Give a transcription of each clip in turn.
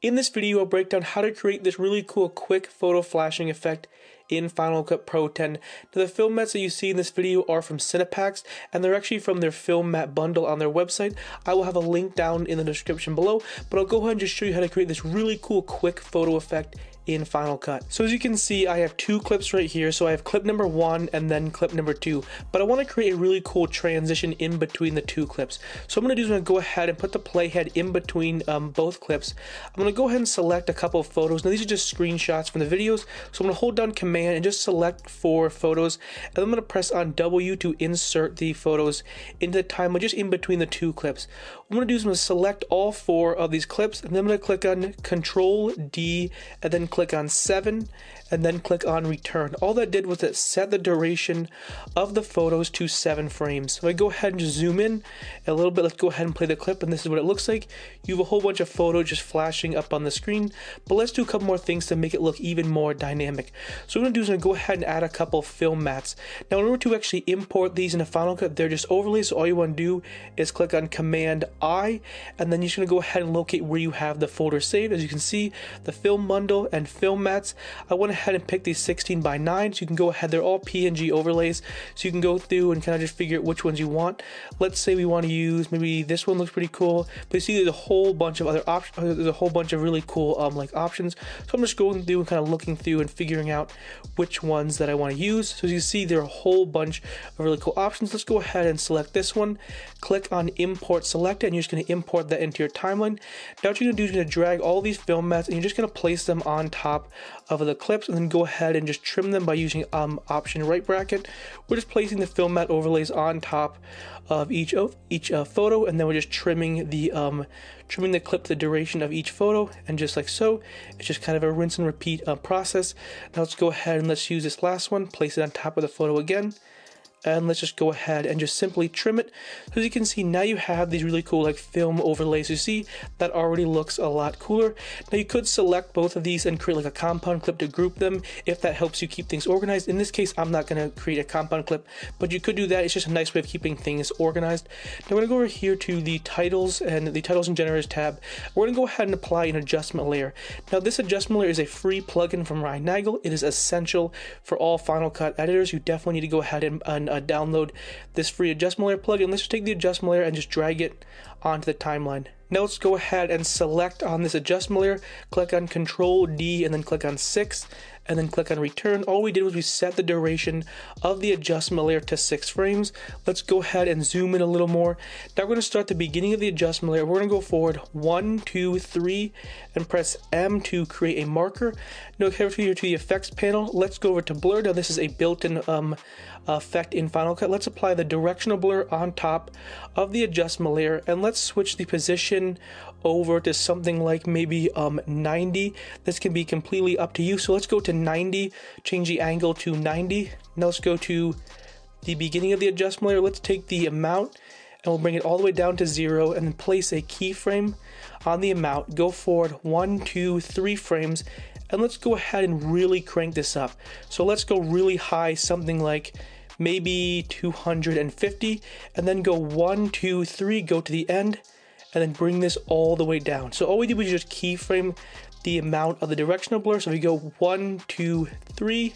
In this video, I'll break down how to create this really cool quick photo flashing effect in Final Cut Pro 10. Now the film mats that you see in this video are from Cinepacks and they're actually from their film mat bundle on their website. I will have a link down in the description below, but I'll go ahead and just show you how to create this really cool quick photo effect in Final Cut. So as you can see, I have two clips right here. So I have clip number one and then clip number two, but I want to create a really cool transition in between the two clips. So I'm going to do is I'm going to go ahead and put the playhead in between um, both clips. I'm going to go ahead and select a couple of photos. Now these are just screenshots from the videos. So I'm going to hold down command and just select four photos. And I'm going to press on W to insert the photos into the timeline just in between the two clips. What I'm going to do is I'm to select all four of these clips and then I'm going to click on Control D and then click on 7 and then click on return. All that did was it set the duration of the photos to 7 frames. So I go ahead and just zoom in a little bit. Let's go ahead and play the clip and this is what it looks like. You have a whole bunch of photos just flashing up on the screen, but let's do a couple more things to make it look even more dynamic. So what I'm going to do is I'm going to go ahead and add a couple film mats. Now in order to actually import these into Final Cut, they're just overlays. So all you want to do is click on Command I and then you're just going to go ahead and locate where you have the folder saved. As you can see, the film bundle and film mats. I went ahead and picked these 16 by 9 so you can go ahead. They're all PNG overlays so you can go through and kind of just figure out which ones you want. Let's say we want to use maybe this one looks pretty cool, but you see there's a whole bunch of other options. Uh, there's a whole bunch of really cool um, like options. So I'm just going through and kind of looking through and figuring out which ones that I want to use. So as you see, there are a whole bunch of really cool options. Let's go ahead and select this one. Click on import select and you're just going to import that into your timeline. Now what you're going to do is you're going to drag all these film mats and you're just going to place them on top of the clips and then go ahead and just trim them by using um, option right bracket. We're just placing the film mat overlays on top of each of each uh, photo and then we're just trimming the um, trimming the clip the duration of each photo. And just like so it's just kind of a rinse and repeat uh, process. Now let's go ahead and let's use this last one place it on top of the photo again and let's just go ahead and just simply trim it. So as you can see, now you have these really cool like film overlays. You see, that already looks a lot cooler. Now you could select both of these and create like a compound clip to group them if that helps you keep things organized. In this case, I'm not going to create a compound clip, but you could do that. It's just a nice way of keeping things organized. Now going to go over here to the titles and the titles and generators tab. We're going to go ahead and apply an adjustment layer. Now this adjustment layer is a free plugin from Ryan Nagel. It is essential for all Final Cut editors. You definitely need to go ahead and, and uh, download this free adjustment layer plugin. Let's just take the adjustment layer and just drag it onto the timeline. Now let's go ahead and select on this adjustment layer, click on Control D and then click on 6 and then click on return. All we did was we set the duration of the adjustment layer to 6 frames. Let's go ahead and zoom in a little more. Now we're to start the beginning of the adjustment layer. We're to go forward one, two, three, and press M to create a marker. Now over here to the effects panel. Let's go over to blur. Now this is a built-in um, effect in Final Cut. Let's apply the directional blur on top of the adjustment layer and let's switch the position over to something like maybe um, 90. This can be completely up to you. So let's go to 90, change the angle to 90. Now let's go to the beginning of the adjustment layer. Let's take the amount and we'll bring it all the way down to zero and then place a keyframe on the amount. Go forward one, two, three frames and let's go ahead and really crank this up. So let's go really high, something like maybe 250 and then go one, two, three, go to the end and then bring this all the way down. So all we did was just keyframe the amount of the directional blur. So we go one, two, three,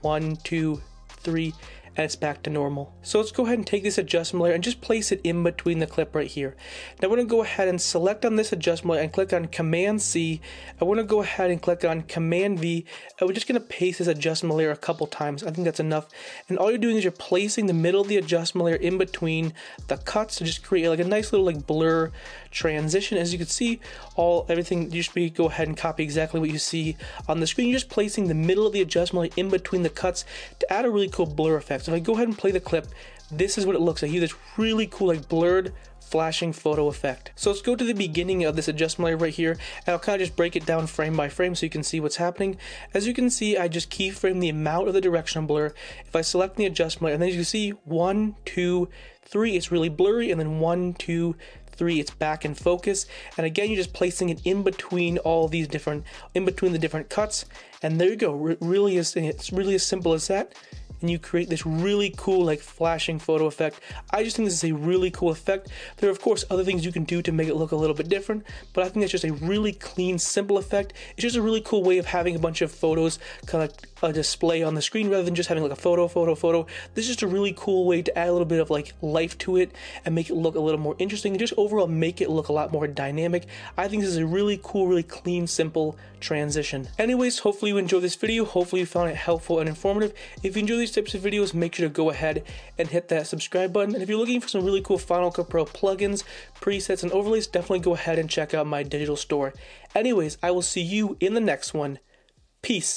one, two, three, and it's back to normal. So let's go ahead and take this adjustment layer and just place it in between the clip right here. Now we're going to go ahead and select on this adjustment layer and click on Command C. I want to go ahead and click on Command V and we're just going to paste this adjustment layer a couple times. I think that's enough. And all you're doing is you're placing the middle of the adjustment layer in between the cuts to just create like a nice little like blur transition. As you can see, all everything you just be go ahead and copy exactly what you see on the screen. You're just placing the middle of the adjustment layer in between the cuts to add a really cool blur effect. So if I go ahead and play the clip, this is what it looks like. You have this really cool like blurred flashing photo effect. So let's go to the beginning of this adjustment layer right here and I'll kind of just break it down frame by frame so you can see what's happening. As you can see I just keyframe the amount of the directional blur. If I select the adjustment layer and then you can see one, two, three it's really blurry and then one, two, three it's back in focus and again you're just placing it in between all these different in between the different cuts and there you go really is it's really as simple as that and you create this really cool like flashing photo effect. I just think this is a really cool effect. There are of course other things you can do to make it look a little bit different, but I think it's just a really clean, simple effect. It's just a really cool way of having a bunch of photos kind of a display on the screen rather than just having like a photo, photo, photo. This is just a really cool way to add a little bit of like life to it and make it look a little more interesting and just overall make it look a lot more dynamic. I think this is a really cool, really clean, simple transition. Anyways, hopefully you enjoyed this video. Hopefully you found it helpful and informative. If you enjoy these types of videos, make sure to go ahead and hit that subscribe button. And if you're looking for some really cool Final Cut Pro plugins, presets, and overlays, definitely go ahead and check out my digital store. Anyways, I will see you in the next one. Peace.